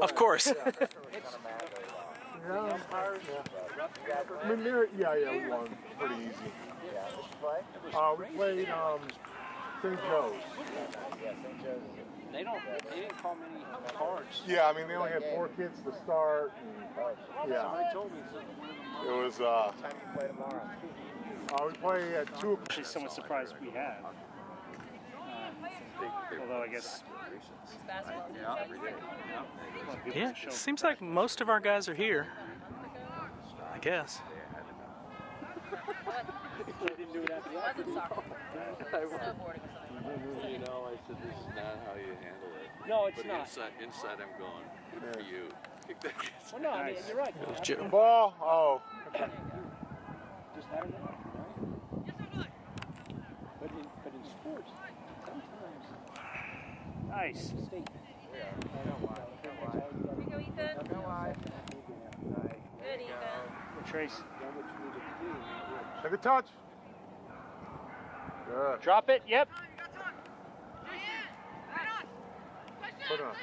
Of course. Yeah. I mean, they're- yeah, yeah, we won pretty easy. Uh, we played um, St. Joe's. They don't. They didn't call many cards. Yeah, I mean, they only had four kids to start. And, yeah, Somebody told me something. it was. Uh, uh, we play at two. Actually, somewhat surprised we have. Although I guess Yeah, seems like most of our guys are here. I guess. Wasn't soccer. Snowboarding or something. You know, I said, this is not how you handle it. No, it's but not. Inside, inside I'm going, good for you. Kick that kid's Well, no, I mean you're right. It was Joe. Ball. Oh, Just had enough, right? But in, but in sports, sometimes nice. state. Here you go, Ethan. Good, Ethan. Trace. Done what you needed to do. and you did. take a touch. Good. Drop it. Yep. Put on.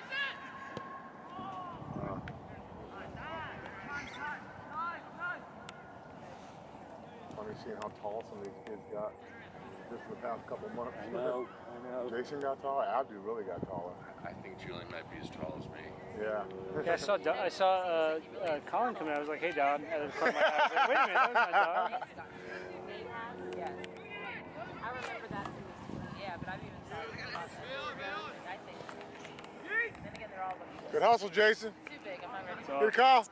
Funny seeing how tall some of these kids got just in the past couple months. I know, I know. Jason got taller. Abdu really got taller. I think Julian might be as tall as me. Yeah. Yeah, I saw Don- I saw uh, uh, Colin come out. I was like, "Hey, Don." Out of the my eye, I was like, Wait a minute, that was my dog. Yes. I remember that. Yeah, but I've even seen about. I think. Then again, they're all looking Good hustle, Jason. too big. I'm not ready. So, Here, Kyle.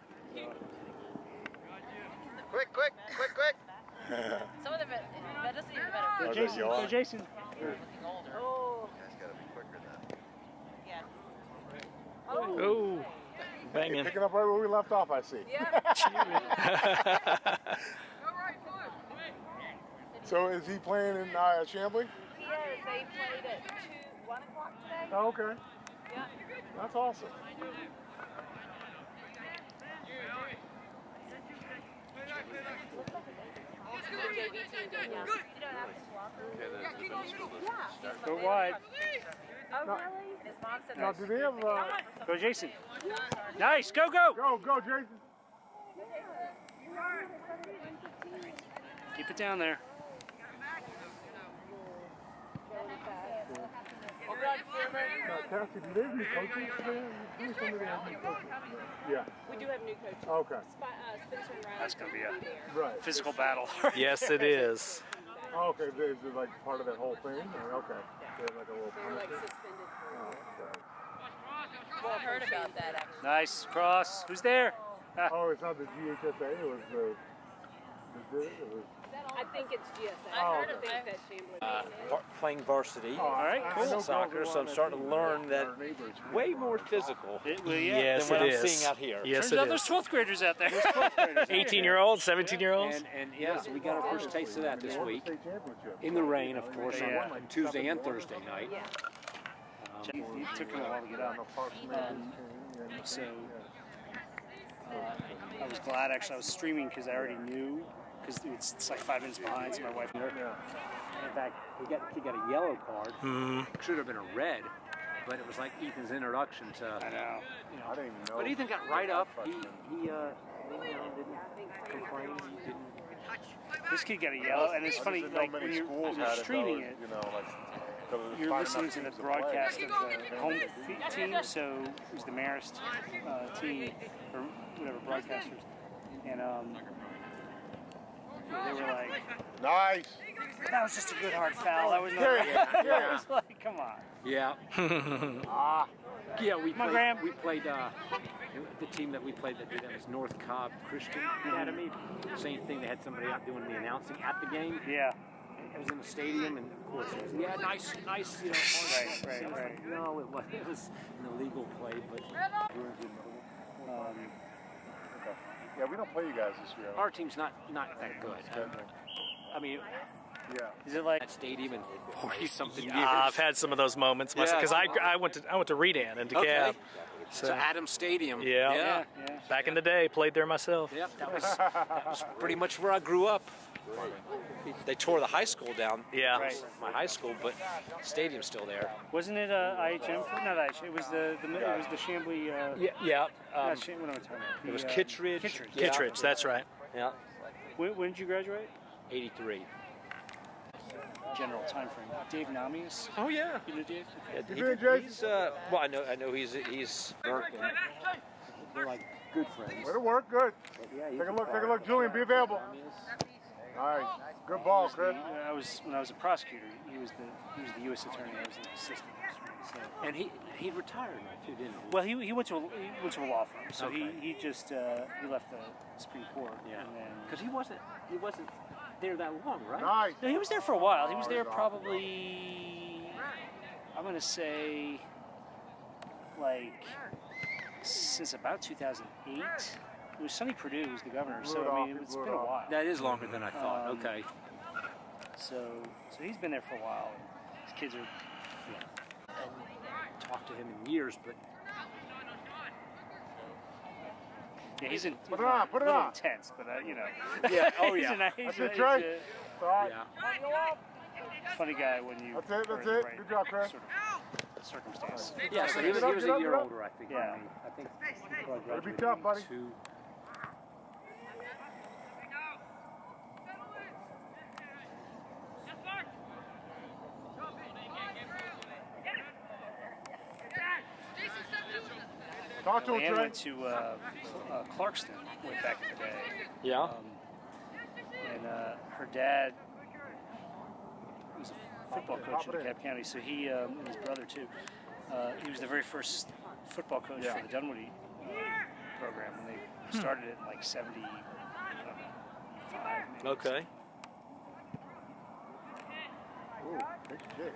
Quick, quick, quick, quick. Some of them, that doesn't even Oh, matter. there Jason, you are. go Jason. Looking older. You guys gotta be quicker then. Yeah. Oh, banging. Picking up right where we left off, I see. Yeah. So is he playing in uh, Chamblee? He is. They played at two, one o'clock today. Oh, okay. Yeah. That's awesome. Go wide. Oh, really? His mom said Now, do they have? Uh, Go Jason. Nice. Go go. go, go, Jason. Keep it down there. Now, Cassie, do they have new coaches today? Who told me they have new coaches? Yeah. We do have new coaches. Okay. Uh, Spencer and Riley. That's gonna be a. Right. physical battle. Yes, it is. Oh, okay. Is it like part of that whole thing? Or, okay. They're like a little They're like suspended. Oh, okay. I heard about that actually. nice cross. Who's there? Oh, it's not the GHSA. It was the. The it was, I think it's GSA. I heard I of that. that Chamblee. var- playing varsity oh, right, I- I cool. soccer, so I'm starting to learn that our way more physical it, well, yeah. Yes, than what it I'm is. seeing out here. Yes, Turns it out there's is. 12th graders out there. 18 year olds, 17 year olds. And, and yeah, so we got our first taste of that this week. In the rain, of course, Yeah. on Tuesday and Thursday night. Jeez, it took him a while to get On the up. Parks Um, Managers team, and- so uh, I was glad actually I was streaming because I already knew because it's, it's like five minutes behind. So my wife. Yeah. In fact, he got he got a yellow card. Should have been a red, but it was like Ethan's introduction to. I to. know. I didn't even know. But Ethan got right up. He he uh you know, didn't complain. He didn't. This kid got a yellow, and it's funny just didn't know like many when you're, when you're streaming it. You know, like. 'cause there's You're listening to the broadcast of the, the home team, so it was the Marist uh, team or whatever broadcasters, and um, they were like, Nice. "That was just a good hard foul. That was not." Yeah. it was like, "Come on." Yeah. ah. Yeah, we Come on, played. Graham. We played. Uh, the team that we played that did that was North Cobb Christian Academy. Same thing. They had somebody out doing the announcing at the game. Yeah. It was in the stadium, and of course, it was, yeah, nice, nice, you know. Right, right, I right. like, no, it was, it was an illegal play, but Um, Yeah, we don't play you guys this year. our team's not not that good. I mean, Yeah. is it like that stadium in forty something years. Yeah, I've had some of those moments Yeah, because I. I went to I went to Redan in Okay. DeKalb, So Adams Stadium. Yeah. Yeah. Yeah. Back in the day, played there myself. Yep, that was that was pretty much where I grew up. They tore the high school down. Yeah. Right. My high school, but stadium's still there. Wasn't it uh, IHM? For, not IHM. It was the, the it was the Chamblee. Uh, Yeah, yeah. not Um, Cham- what am I talking about? it was The, uh, Kittredge. Kittredge. Yeah. Kittredge, that's right. Yeah. When, when did you graduate? 83. General time frame. Dave Nahmias. Oh yeah. You know Dave? Yeah, You he- he's uh, well, I know, I know he's he's working. They're like good friends. Way to work, good. Yeah, Take a look, take a look. Julian, be available. All right, good ball, Chris. I was when I was a prosecutor. He was the he was the U.S. attorney. I was the assistant. So. And he he retired now too, didn't he? Well, he, he went to a, he went to a law firm, so Okay. he, he just uh, he left the Supreme Court. Yeah. Because he wasn't he wasn't there that long, right? Nice. no, he was there for a while. He was there probably I'm gonna say like since about 2008. It was Sonny Perdue who was the governor, so I mean it's been a while. That is longer than I thought. Um, okay. So so he's been there for a while. His kids are You know, Talked to him in years, but yeah he's in. Put it on, put it on. intense, but uh, you know. yeah. Oh he's yeah. a nice, he's That's a- it, a- yeah. funny guy when you. That's it, that's it. right Good job, Chris. Sort of circumstance. Yeah, so he was, he was a year older, I think. Yeah. I think. he probably Gotta be tough, buddy. two- Talk to him, went to uh, uh, Clarkston way back in the day. Yeah. Um, and uh, her dad was a football coach in DeKalb County, so he um, and his brother too. Uh, he was the very first football coach Yeah. for the Dunwoody uh, program when they started it in like '75. maybe. Okay. Ooh, big kick.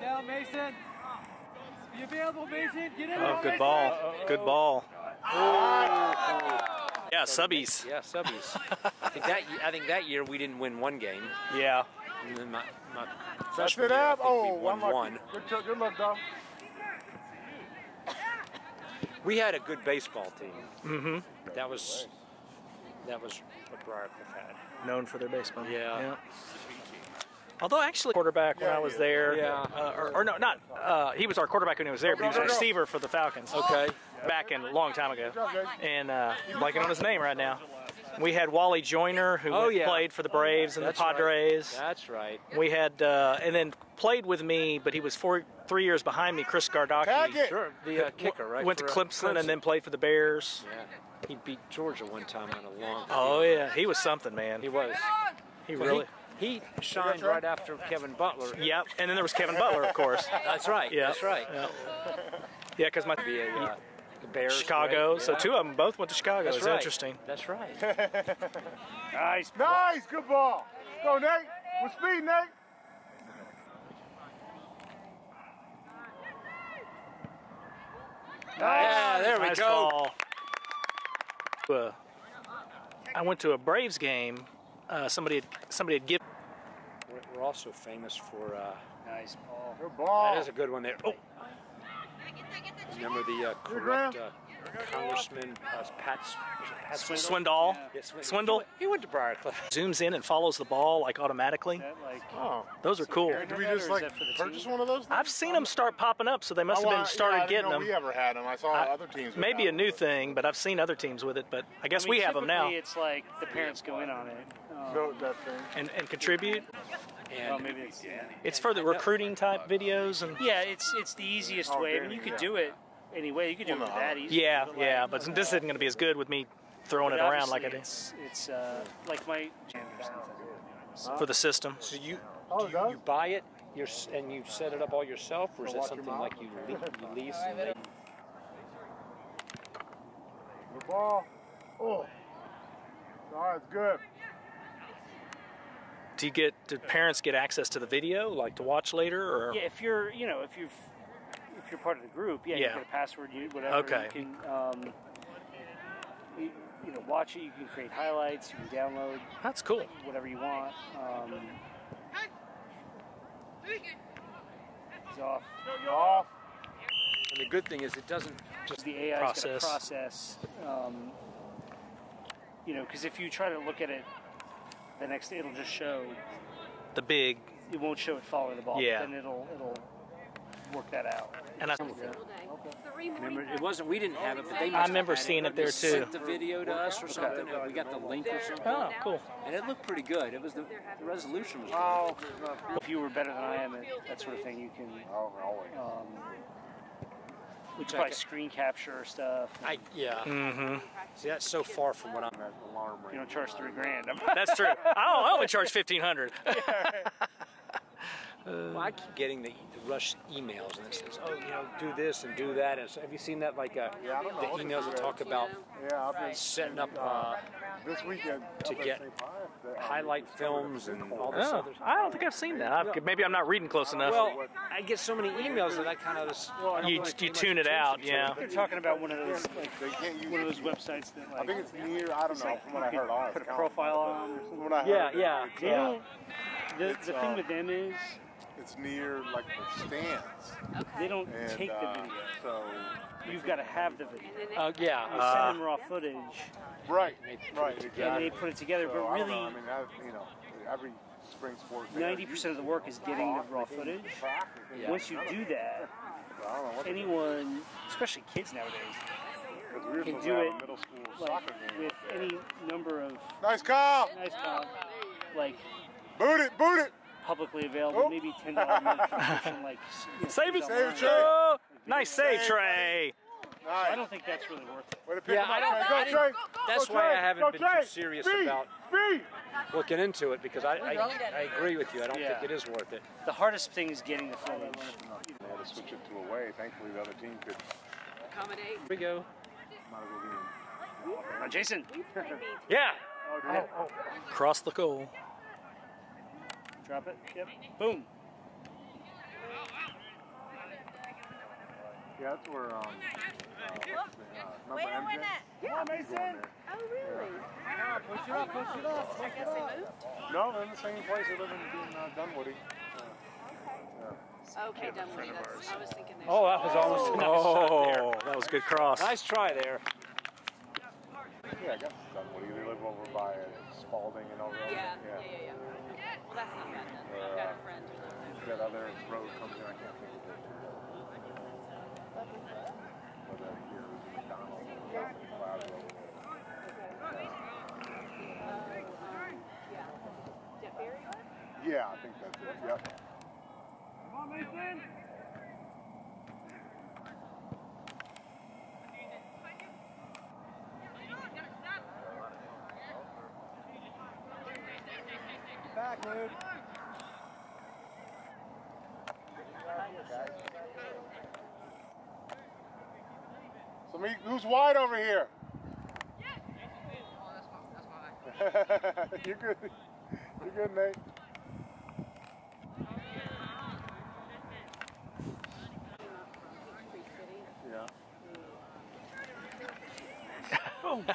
Down, Mason. Be available, Mason. Get in. Oh, good ball. Good ball. Yeah, subbies. Yeah, subbies. I think that I think that year we didn't win one game. Yeah. And then my, my freshman it, year, I Ab. think we Oh, won unlucky. one. Good, tr- good luck, dog. We had a good baseball team. Mm-hmm. That was that was what Briarcliff had. Known for their baseball. Yeah. Although actually, quarterback when Yeah, I was there, Yeah. uh, or, or no, not uh, he was our quarterback when he was there, but he was a receiver for the Falcons. Okay. back in a long time ago, Good job, Jason. and uh, blanking on his name right now. We had Wally Joyner, who Oh, yeah. played for the Braves and That's the right. Padres. That's right. We had, uh, and then played with me, but he was four, three years behind me. Chris Gardocki Tag. Sure. The uh, kicker, right? went to for, uh, Clemson, and then played for the Bears. Yeah. He beat Georgia one time on a long. Oh yeah, he was something, man. He was. He Well, really. He, he shined right after Kevin Butler. Yep. And then there was Kevin Butler, of course. That's right. Yeah. That's right. Yeah. Yeah, because my Be a, uh, Bears. Chicago. right? So Yeah. two of them both went to Chicago. That's it's right. interesting. That's right. Nice. Nice, good ball. Go, Nate. With speed, Nate. yeah, there we nice go. Ball. Uh, I went to a Braves game. Uh, somebody had, somebody had given. We're, we're also famous for. Uh, Nice ball. Good ball. that is a good one there. Oh. Remember the uh, corrupt uh, Congressman uh, Pat, Pat Swindle? Swindall. Yeah, Swindle. Swindle. He went to Briarcliff. Zooms in and follows the ball like automatically. That like. Oh, Those are cool. did we just like that for the purchase team? one of those? I've seen them start popping up, so they must I have been started yeah, I getting know them. We ever had them. I saw I- other teams. Maybe a them. new thing, but I've seen other teams with it. But I guess I mean, we have them now It's like the parents go in on it. No, that thing. and, and contribute. well, And maybe it's yeah. It's for the recruiting type videos and. Yeah, it's it's the easiest Oh, way. I mean, you could yeah. do it anyway. You could do Well, it no. that easy. Yeah, but, yeah, like, but this isn't going to be as good with me throwing but it around like I did It's it's uh, like my for the system. so you Oh, do you, you buy it your, and you set it up all yourself, or is it something like you, le- you lease? And they, Good ball. Oh. All right, it's good. Do you get? Do parents get access to the video, like to watch later, or? Yeah, if you're you know if you've if you're part of the group, yeah, you Yeah. get a password, you whatever. Okay. You can um, you, you know watch it. You can create highlights. You can download That's cool. whatever you want. Um, he's off. Off. And the good thing is it doesn't just the AI Process. process. Um, you know, because if you try to look at it, the next day it'll just show. The big, It won't show it following the ball. Yeah. Then it'll it'll work that out. and I, Single day. Three morning Remember, it wasn't. We didn't have it, but they. I must have remember had it. seeing it there too. Sent the video to us or something. and We got the link or something. oh, cool. And it looked pretty good. It was the, the resolution was good. Oh, If you were better than I am at that sort of thing, you can oh, always. um, Which I, probably screen capture stuff. I yeah. Mm-hmm. See, that's so far from what I'm. at alarm rate. You don't charge three grand. That's true. I only charge fifteen hundred. Well, I keep getting the, the rush emails and it says, oh, you know, do this and do that. And so, have you seen that? Like uh, Yeah, I don't know. the emails that talk about Yeah, I've been setting up uh, this weekend to get St. Pius, that- highlight films and all this Oh, other. I don't think I've seen that. I, maybe I'm not reading close enough. Well, I get so many emails that I kind of just. I don't You- really you tune it out, attention to yeah. They're talking about one of those like They can't use one of those websites that like I think it's near, I don't know, from what I heard put a profile on. Or something. From what I Yeah, yeah, uh, don't. The, the uh, thing with them is It's near like the stands. they don't And, take the uh, video. So, You've got to have the video. Uh, yeah. They Uh, send them raw footage right, right, exactly. and they put it together. So, But I don't know, really, I mean, I, you know, every spring sport. ninety percent of the work is getting the raw footage. Once you do that, I don't know what anyone, especially kids nowadays, we can do it, a middle school like with any number of Nice call! nice call, like Boot it, boot it! Publicly available, Oh. maybe ten dollar month like you know, Save it. Save it, online. Trey. Oh, nice save, Trey. I don't think that's really worth it. Way to pick Yeah, him I don't- Trey. I Go, didn't- Trey! that's Go, why I haven't Go, been Trey! too serious Speed! about Speed! looking into it because I, I, I agree with you. I don't Yeah. think it is worth it. The hardest thing is getting the footage. They had to switch it to away. Thankfully, the other team could. Accommodate. Here we go. Might as well be in. Uh, Jason, Yeah. Oh, yeah. oh. Cross the goal. Drop it. Yep. Boom. Yeah, that's where, um, uh, what's the, uh, Way to remember win MJ? that. Yeah, Mason! Oh, really? Push it up, push it up. I guess they moved. No, they're in the same place they live in, in uh, Dunwoody. Okay, Dunwoody. That's, I was thinking they Oh, that was almost a nice shot there. Oh, that was a good cross. Nice try there. Yeah, I guess it's Dunwoody. They live over by uh, Spalding and over Yeah, there. yeah, yeah, yeah. Well, that's not bad then. I've got a friend who lives there. That other road comes in, I can't think of it. But uh, here is McDonald's. Cloud Road. Yeah. Jeff Berry? Yeah, I think that's it. Yep. Back, dude. So me, who's wide over here? You're good. You're good, Nate. Yeah.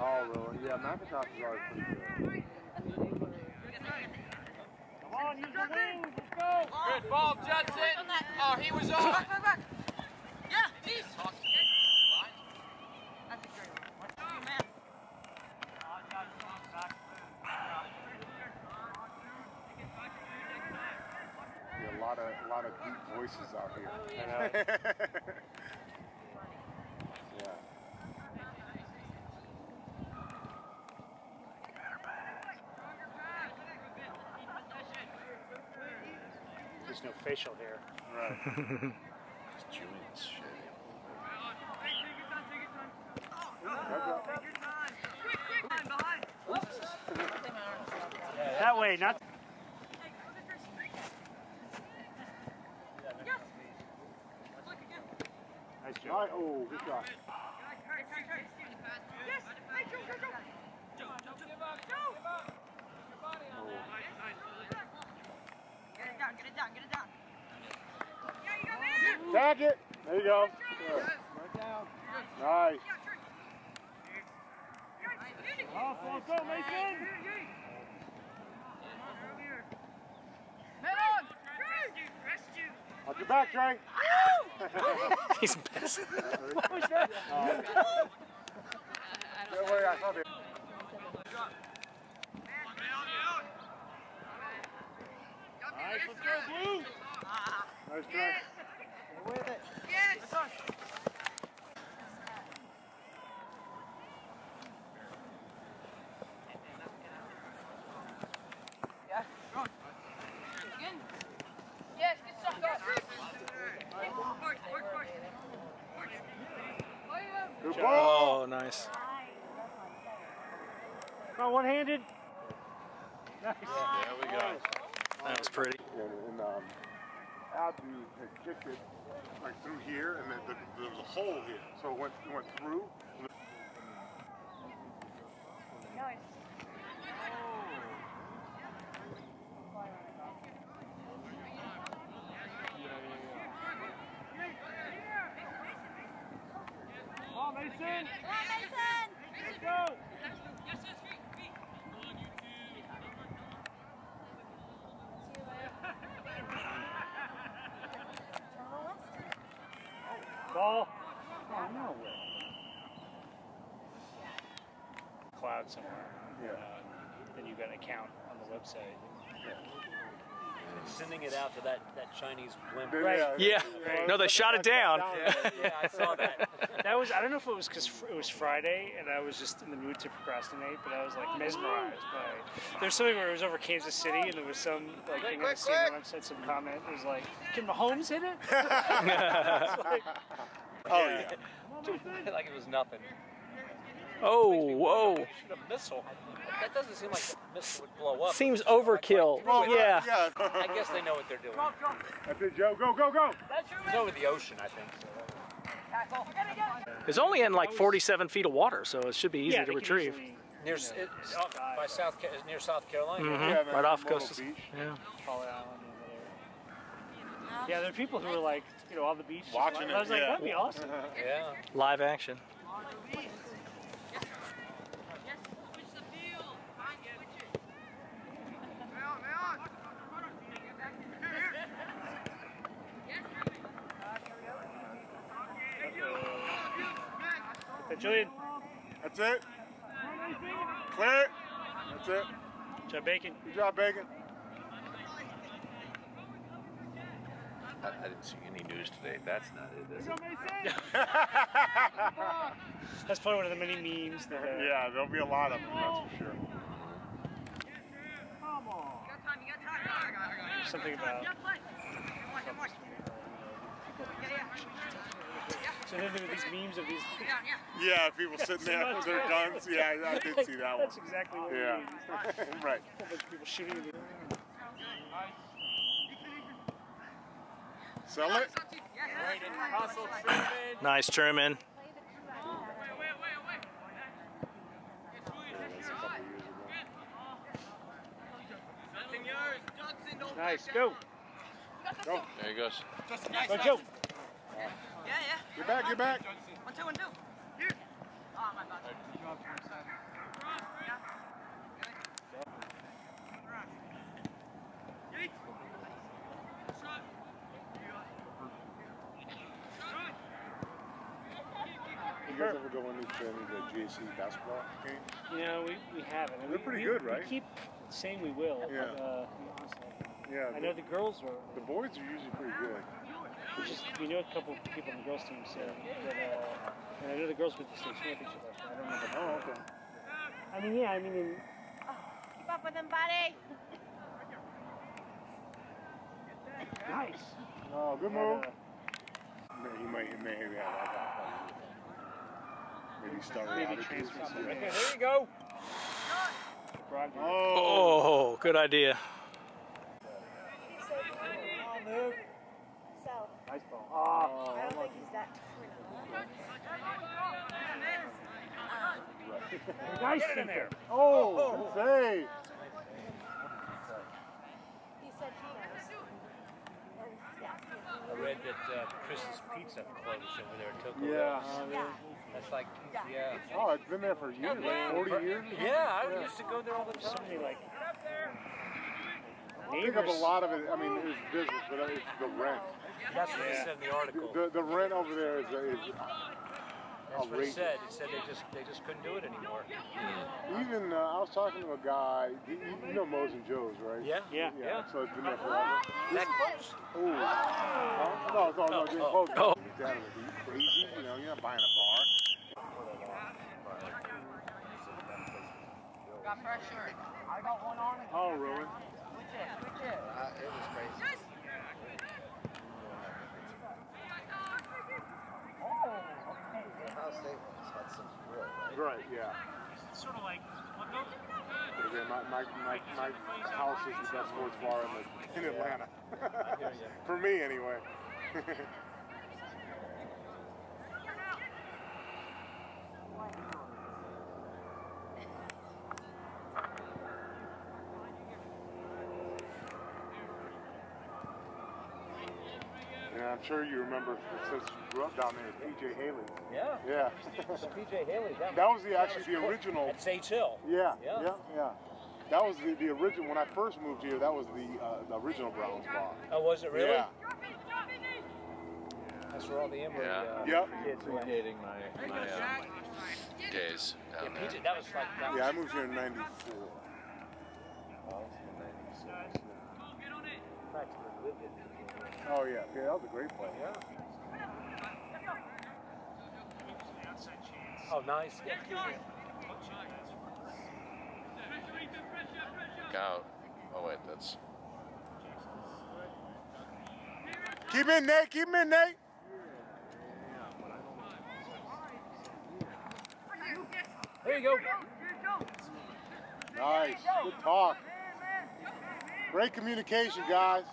Oh, really? Yeah, Macintosh is always Good ball, Judson. Oh, he was on. Yeah, a lot of a lot of deep voices out here. yeah. There's no facial hair. Right. That way, not. Nice job. Right. Oh, good shot. Tag it. There you go. Good. Nice. Watch your back, Trey. He's messing. What was that? Don't worry, I saw it. Nice, let's go, Blue. Nice try. Yes, good stuff, guys. Good ball. Oh, nice. Come on, one-handed. Nice. There we go. That was pretty. And, and um, Abdu had kicked it like through here, and then the, there was a hole here, so it went, it went through. Ball. Oh, no way. Cloud somewhere. Yeah. Uh, then you've got an account on the website. And Sending it out to that, that Chinese blimp. Right. Yeah. No, they shot it down. yeah, I saw that. That was I don't know if it was because it was Friday and I was just in the mood to procrastinate, but I was like mesmerized by. There's something where it was over Kansas City and there was some like thing on the CNN website, some comment. It was like, "Can Mahomes hit it?" Oh, yeah. like it was nothing. Oh, whoa. Shoot a missile. That doesn't seem like the missile would blow up. Seems overkill. Yeah. Yeah. I guess they know what they're doing. That's it, Joe. Go, go, go. It's over the ocean, I think. It's only in like 47 feet of water, so it should be easy yeah, to retrieve. easily Near s- it, by South near South Carolina. Mhm. Yeah, Right off Myrtle coast. Beach. Yeah. call it out on. Yeah, there are people who are like, you know, on the beach. just Watching I was it, like, yeah. that'd be awesome. Yeah. Live action. Hey, Julian, That's it. Clear. That's it. Joe Bacon. Good job, Bacon. I, I didn't see any news today. That's not it, is it? That's probably one of the many memes that. Uh, Yeah, there'll be a lot of them, that's for sure. Something about. So then there were these memes of these. Yeah, people sitting there with their guns. Yeah, I did see that one. That's exactly what Yeah. it means. right. A bunch of people shooting at the Sell it. Nice, Truman. Nice, go. Go. There he goes. Go, Joe. Get back, get back. What's that one do? Here? Oh my god. You guys ever go into the GAC basketball game? You know, we, we haven't. And They're we- pretty we- good, right? We keep saying we will. Yeah. But, uh, honestly, Yeah. I know the girls were. the boys are usually pretty good. We just we know a couple of people on the girls team, so that, uh, and I know the girls went to the state championship last year. I don't remember. Oh, okay. I mean, yeah, I mean, in, Keep up with him, buddy. nice. Oh, good move. uh, He might, he may have had that. Maybe start maybe out. transfer something. There you go. Oh. Oh, good idea. Nice ball. Oh, I don't think he's that nice in there. Oh, good save. He said he knows. I read that uh, Chris's Pizza closed over there at Toco. Yeah. yeah. That's like, yeah. Oh, it's been there for years, like 40 years. Yeah, I used to go there all the So time. many like I think of a lot of it. I mean, it's business, but it's the rent. That's what it said in the article. The, the rent over there is, is That's what it outrageous. said. It said they just they just couldn't do it anymore. Even uh, I was talking to a guy. You, you know Moe's and Joe's, right? Yeah. Yeah. Yeah. So it's been there forever. That close? Ooh. Huh? No, no, no. Just oh, both. oh. Down to the crazy. You know, you're not buying a bar. Got pressure. Oh, really? Uh, it was crazy. Ohio State ones had some real. Right. Yeah. Sort of like, But again, my, my, my, my house is the best sports bar in, the, in Atlanta. For me, anyway. I'm sure you remember, since you grew up down there, PJ Haley. Yeah. Yeah. PJ Haley. That, that was the actually the original. At Sage Hill. Yeah, Yeah. yeah, yeah. That was the, the original. When I first moved here, that was the uh, the original Browns bar. Oh, was it really? Yeah. That's where all the Emory Yeah. uh, Yep. kids went. Predating my, my um, days Yeah, down there. PJ, that was like that Yeah, I moved here in '94. practically lived it. Oh yeah, yeah, that was a great play. Yeah. Oh, nice. Yeah, Out. Oh wait, that's Keep in, Nate. Keep in, Nate. There you go. Nice. Good talk. Great communication, guys.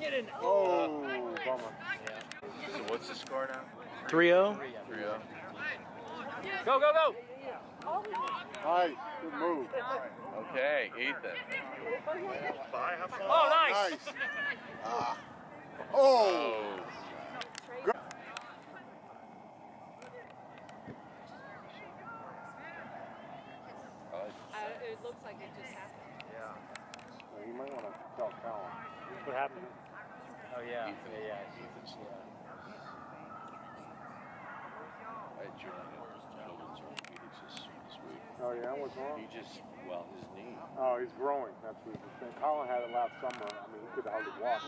Get in. Oh, bummer. So what's the score now? 3 0. 3 0. Go, go, go. Nice. Good move. Okay, Ethan. Oh, nice. Nice. Oh. Oh. Uh, it looks like it just happened. You might want to tell Colin. what happened? Oh, yeah. Ethan. Yeah, yeah. Ethan's, yeah. I joined children's orthopedics this, this week. Oh yeah, what's wrong? He just, well, his knee. Oh, he's growing. That's what he's saying. Colin had it last summer. I mean, he could hardly walk.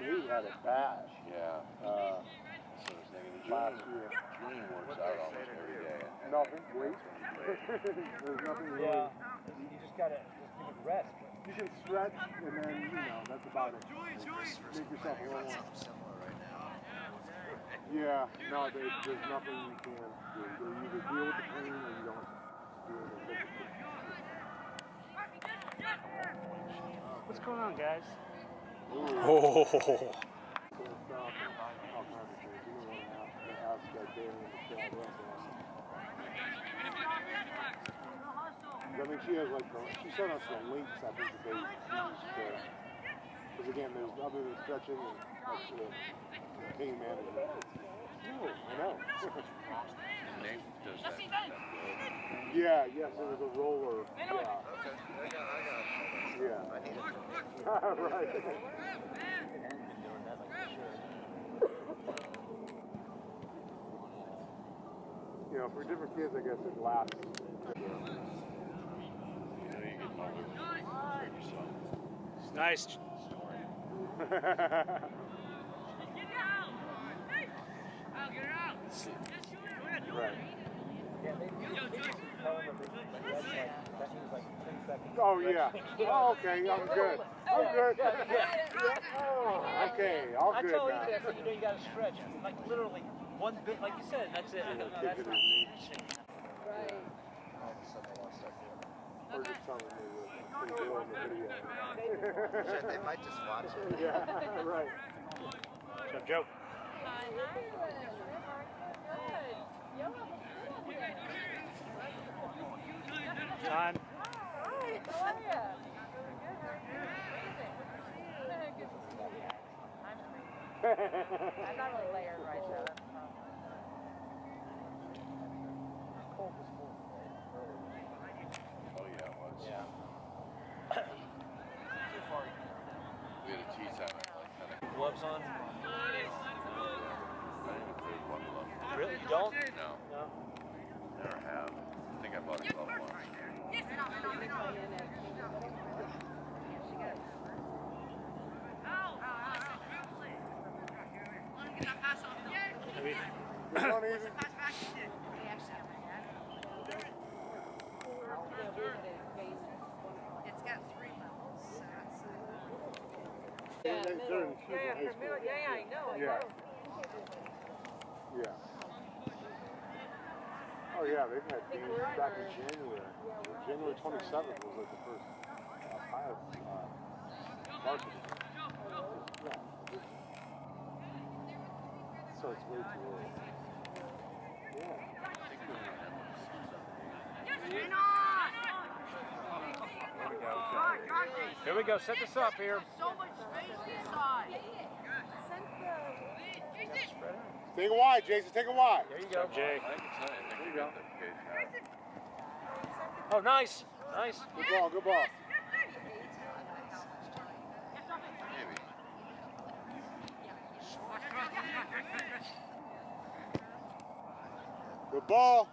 Nate had it bad. Yeah. Uh, So I was thinking, last year. Julian works out almost every day. Nothing. Wait. There's nothing really. Yeah. You just gotta just give it rest. You can stretch, and then you know that's about it. Make yourself a little. Yeah. No, there, there's nothing you can do. You either deal with the pain or you don't deal with it. What's going on, guys? Oh. I mean, she has like the, she sent us the links, I think, that they use to, because again, there's other than stretching and like the pain management. Ooh, I know. Nate does that. that yeah, yes, it was a roller. Yeah. Okay, I got, I got. Yeah. I need it. right. You know, for different kids, I guess it lasts. You know, you get older, hurt yourself. Nice. right. Yeah, they, they just tell them that, like, that's like, that means like 10 seconds. Oh yeah. Oh, okay. I'm good. I'm good. Oh, okay. All I good tell now. Ethan, I said, you know, you gotta stretch. Like literally one bit, like you said, that's it. I go, that's Kick it not Shit, they might just watch it. yeah. Right. So, Joe. Time. I'm not really layered right now. That's the problem. Oh, yeah, was. Yeah. We had a tea time at like 10 gloves on? Really? You don't? No. No. Never have. I think I bought a glove once. Good one, Evie. It's got three levels, so it's. In Cuba high school. Yeah, yeah, I know, I Yeah. know. Yeah. Oh yeah, they've had games back in January. January 27th was like the first uh, pilot uh, market. Yeah. So it's way too early. Yeah. Here we go. Set this up here. Take a wide, Jason. Take a wide. There you go. Jay. I can tell you, I think we got the case. Oh, nice. Nice. Good ball. Good ball. Good ball.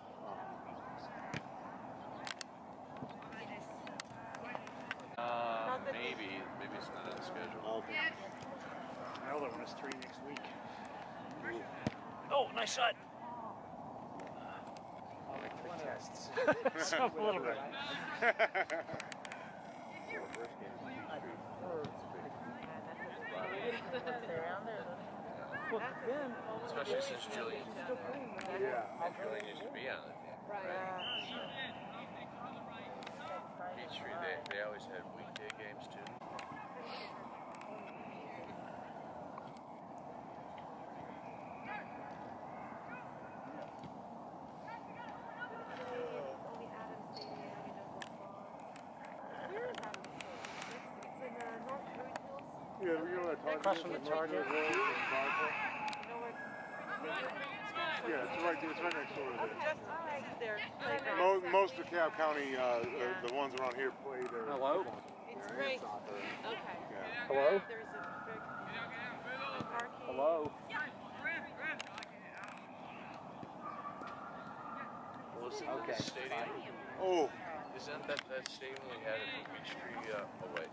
Uh, maybe. Maybe it's not on the schedule. Oh, okay. Elder was three next week. Oh, nice shot. I'll make the tests. so a little bit. Especially since Julian. Yeah. Julian used to be on the team. Peachtree, they, they always had weekday games too. Yeah, you know that target Across is, from the like, target. North Road and Barber? Yeah, it's right, it's right next door to there. Most, most of DeKalb County, uh, the, the ones around here play their Hello? It's great. soccer. Okay. Yeah. Hello? There's a big arcade. Hello? Wasn't Okay. the stadium? Oh, Isn't that that stadium we had at Peachtree uh, away?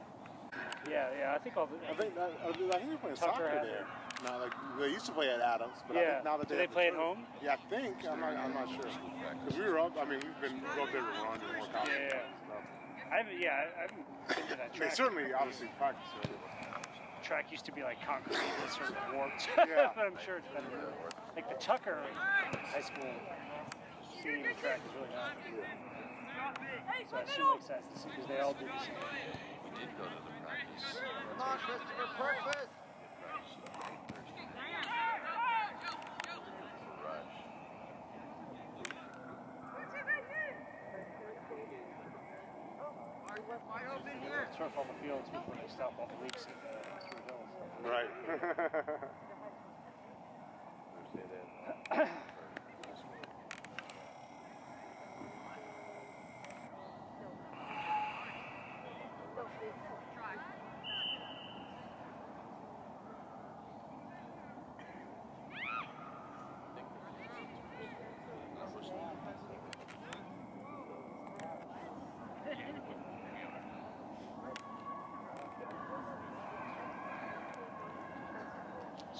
Yeah, yeah. I think all the. I think that, I think they're playing Tucker soccer has there. No, like they used to play at Adams, but I Yeah. think now that Do they they play the at home? Yeah, I think. I'm not. I'm not sure. Because we were up. I mean, we've been we go up there with Ron and work out Yeah, yeah. and. I haven't. Yeah, I I haven't been to that They certainly, obviously, practice there. track used to be like concrete, it's sort of warped. Yeah. but I'm sure it's better. Like the Tucker High School stadium track is really nice. So I assume makes sense because they all do the same. We did go to the practice. Come on, Christopher, purpose. Turf all the fields before they stop all the leaks in uh, Three Hills. Right.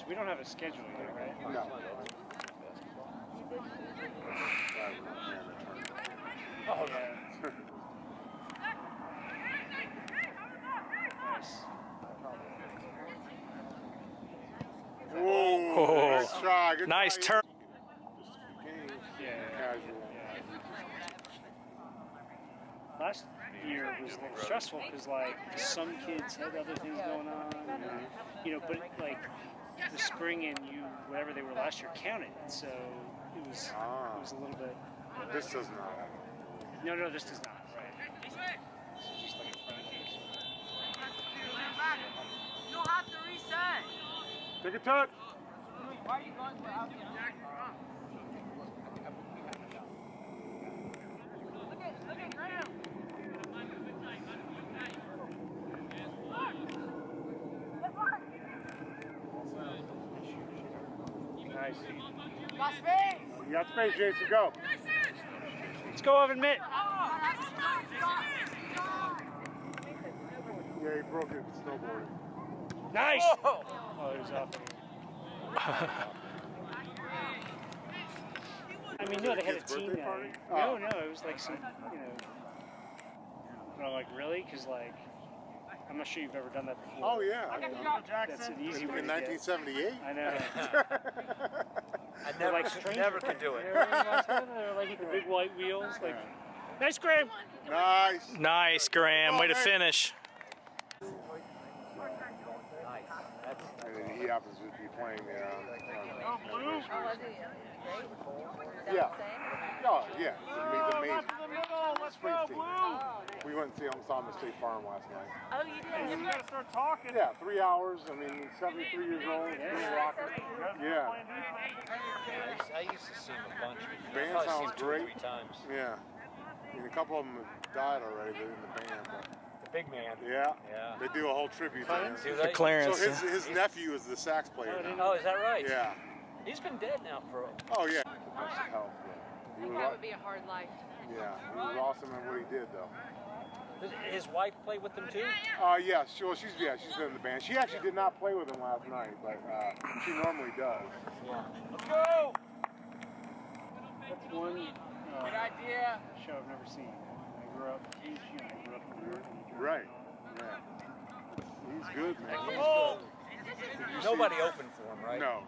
So we don't have a schedule yet, right? no. Oh yeah. nice. Whoa, nice try. Good Nice try. turn. Yeah. Last year was a little stressful because like some kids had other things going on, and, you know. But like the spring and you, whatever they were last year, counted. So it was Ah. it was a little bit. This does not. No, no, this does not. Right. This is just like a friendly game. Take a touch. Got space, You got space, Jason. Go. Let's go, Evan Mitt. Yeah, he broke it snowboarding. Nice. Oh, it was off. I mean, no, they had a team birthday night. party? No, Oh. no, it was like some, you know. And I'm like, really? Because like, I'm not sure you've ever done that before. Oh yeah. I mean, That's an easy in, in 1978. I know. I They're never, like could, strangers. never could do it. They're like the big white wheels. Like, nice Graham. Nice. Nice, Graham. Way to finish. Nice. That's I mean, he happens to be playing there. On, on is he? Great. Is that Yeah. the same? Oh, yeah. He's amazing. Springsteen. Oh, nice. We went and see him, saw him at State Farm last night. Oh, you did? You gotta start talking. Yeah, three hours. I mean, he's 73 years old. Still rocking. Yeah, I used, I used to see him a bunch. Band sounds him two or great. Three times. yeah. I mean, a couple of them have died already but in the band. But The big man. yeah, Yeah. they do a whole tribute to him. The they? So his, his nephew is the sax player oh, now. Oh, is that right? Yeah. He's been dead now for. Oh, yeah. The best of health. Yeah. I He think was, that would be a hard life. yeah, he was awesome at what he did, though. His wife played with them too? Uh, yeah, she, well, she's yeah, she's been in the band. She actually did not play with him last night, but uh, she normally does. Yeah. Let's go! That's one uh, Good idea. show I've never seen. I grew up, you know, I grew up in New York. Right. Yeah. He's good, man. Oh! Nobody opened for him, right? No.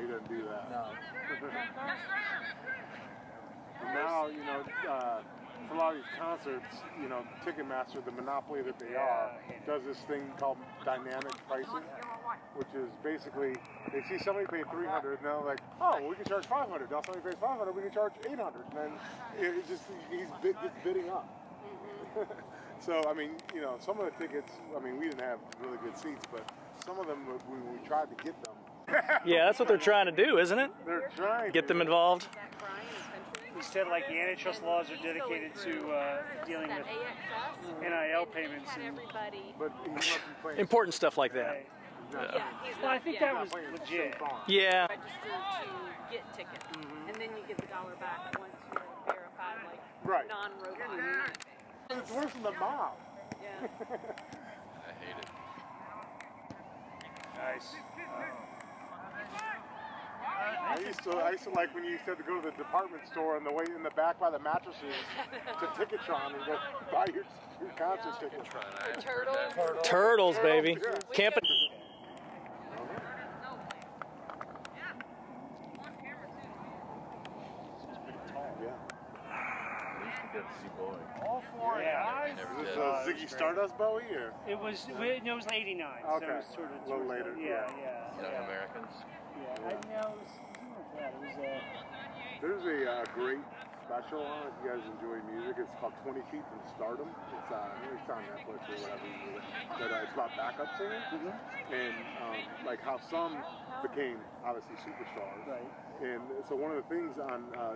He doesn't do that. No. And now, you know, uh, for a lot of these concerts, you know, Ticketmaster, the monopoly that they are, does this thing called dynamic pricing, which is basically they see somebody pay 300 and they're like, oh, well, we can charge 500. Now somebody pays 500, we can charge 800. And then it, it just he's bid, gets bidding up. so I mean, you know, some of the tickets, I mean, we didn't have really good seats, but some of them we, we tried to get them. Yeah, that's what they're trying to do, isn't it? They're trying Get them involved. Instead, like the antitrust laws are dedicated to uh, dealing with AXS. NIL payments and. But he must be playing. Important stuff like that. Right. Yeah, Well, I think that was legit. Yeah. registered to get tickets, and then you get the dollar back once you're verified, like Right. non-robot. It's worse than the mob. Yeah. I hate it. Nice. I used to, I used to like when you used to go to the department store and the way in the back by the mattresses to Ticketron and go buy your, your concert ticket. Turtles. Turtles, baby. Camping. Yeah. I used to get to see Bowie. Yeah. I never this uh, Ziggy Stardust Bowie or? It was, it, no, it was 89. So Okay. it was sort of. A little later, Yeah, yeah. yeah. Young yeah. Americans. Yeah, I know. It was something like. It was uh, There's a uh, great special on it. If you guys enjoy music, it's called 20 Feet from Stardom. It's uh, it's on Netflix or whatever. you- But uh, it's about backup singers and um, like how some became obviously superstars. right. And so one of the things on, uh,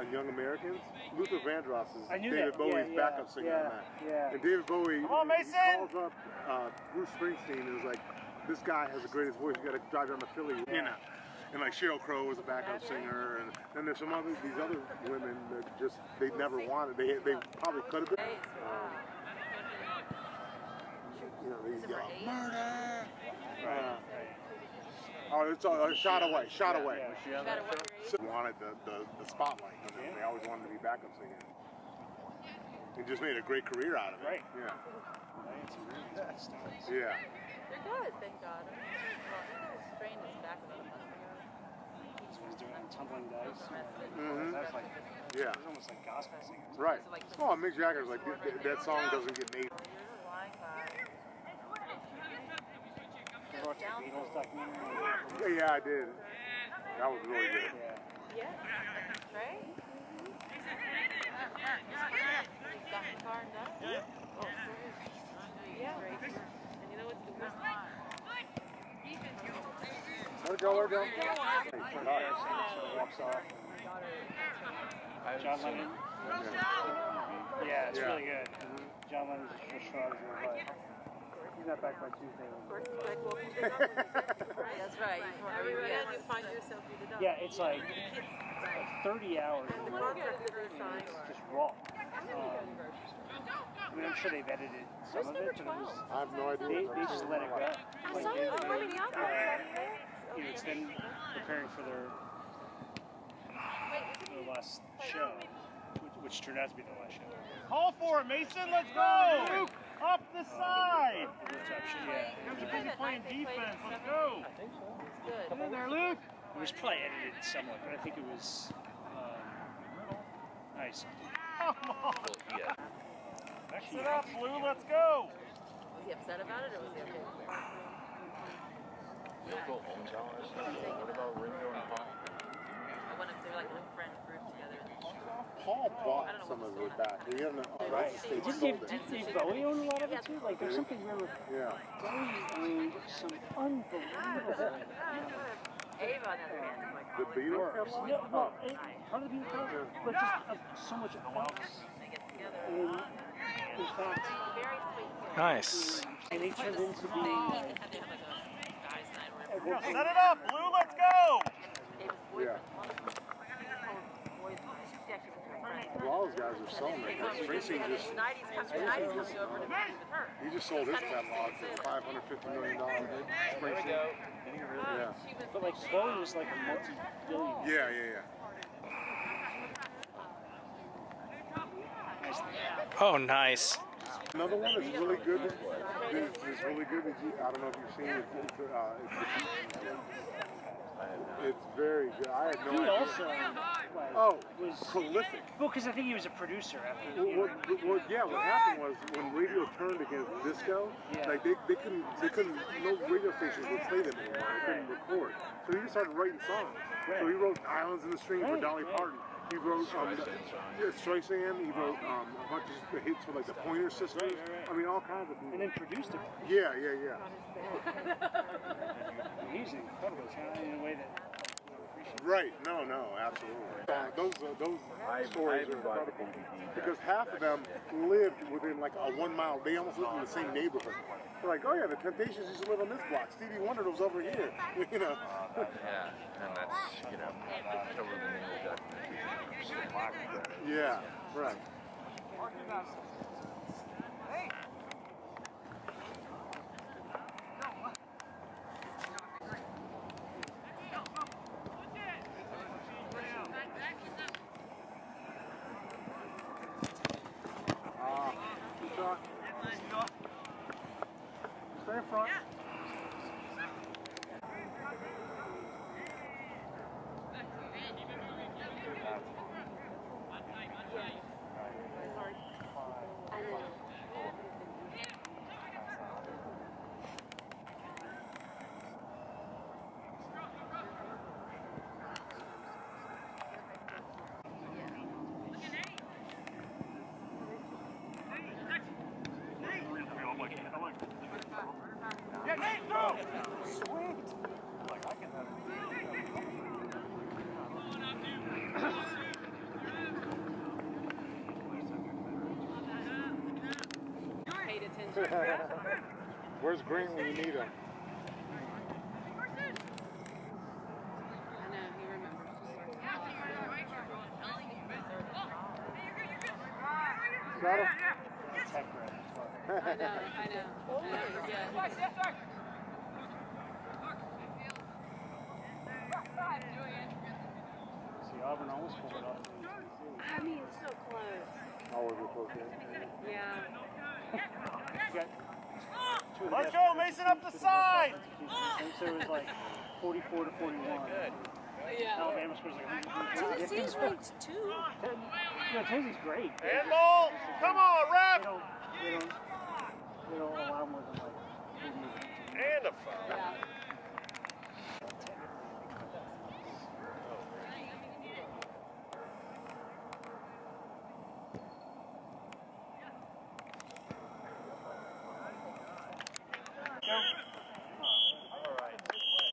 on Young Americans, Luther Vandross is David that. Bowie's yeah, backup yeah, singer yeah, on that. Yeah. And David Bowie Come on, Mason! calls up uh, Bruce Springsteen and is like, this guy has the greatest voice. You got to drive down to Philly, you know. And like Sheryl Crow was a backup singer, and then there's some other these other women that just they never wanted. They they probably could have been. Um, you know, they yell murder. Uh, oh, it's a, a shot away, shot away. Gotta what grade? So wanted the, the, the spotlight. You know, They always wanted to be backup singers. He just made a great career out of it. Right. Yeah. Right, it's really good stuff. Yeah. They're good, thank God. Well, he his back about a month ago. So he's doing tumbling dice. Mhm. That was like, Yeah. it was almost like gospel singers. Right. Oh, Mick Jagger's like that, that- that song doesn't get made. You're lying by. You ever watch the Beatles documentary? Yeah, yeah, I did. That was really good. Yeah. Yes. Trey? Got the? Yeah. Yeah. You go, walks off. John Lennon. Yeah, it's Yeah. really good. John Lennon's just shrugs and like, He's not back by Tuesday. That's right. Everybody, you find yourself. Yeah, it's like, like 30 hours. Just raw. I mean, I'm sure they've edited some of it, but it was, I have no idea. they, they just let it go. I Like, saw they- you they- running out uh, there. you know, it's them preparing for their, their last show, which, which turned out to be the last show. Call for it, Mason. Let's go. Luke, up the side. The top show, yeah. Guys are busy playing defense. Let's go. I Good. Get in there, Luke. It was probably edited somewhat, but I think it was um, nice. Come on. It up, Blue. Let's go. Was he upset about it or was he okay with it? Paul? I bought some of it back. He had right. Sold Dave, Dave Bowie own a lot of it too? Like, there's something where Yeah. Bowie owned some unbelievable. Ava, on the other hand, is like The all Beatles in- Yeah, well, it, part of the Beatles, cover, but just uh, so much else. They. And in fact, Nice. and they turned into They be. had they had like a guys' night or at whatever. one point- Set it up, Blue. Let's go. David's nighties comes over to be with just. He just sold his catalog for $550 million. Springsteen. Yeah. But like Bowie was like a multi-billion. Yeah, yeah, yeah. Oh, nice. Another one that's really good. Is, is really good. I don't know if you've seen it. It's, uh, it's, it's very good. I had no He idea. also like, Oh, was prolific. well because I think he was a producer after. Well, You what, what, yeah, what happened was when radio turned against disco, Yeah. like they, they couldn't they couldn't no radio stations would play them anymore. They couldn't record. So he just started writing songs. So he wrote Islands in the Stream for Dolly right. Parton. He wrote um, yeah, Streisand. He wrote um, a bunch of hits for like the Pointer Sisters. Right, right, right. I mean, all kinds of people. and then produced it. Yeah, yeah, yeah. He's incredible talent in a way that. Right. No, no, absolutely. Uh, those uh, those stories are incredible because half of them lived within like a one mile. They almost lived in the same neighborhood. They're like, oh yeah, the Temptations used to live on this block. Stevie Wonder was over here. You know. Yeah, and that's, you know, the killer the name of. Yeah. Right. Ah, good shot. Stay in front. Paid attention. Where's Green when you need him? I know, he remembers. Got him. Tech grad. I know, I know. I know, forget. See, Auburn almost pulled it off. I mean, so close. Always a close game. Yeah. You got two of the Let's best go, Mason, up the side. And so it was like 44 to 41. Yeah. Alabama scores like 100. Tennessee's ranked two. No, Tennessee's great. They Handball. Come on, ref. don't, they don't, they don't allow more than like And a foul. Yeah.